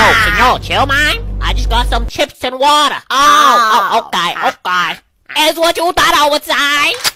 Can y'all chill, man? I just got some chips and water. Oh, oh, ah. okay, okay. Is what you thought I would say?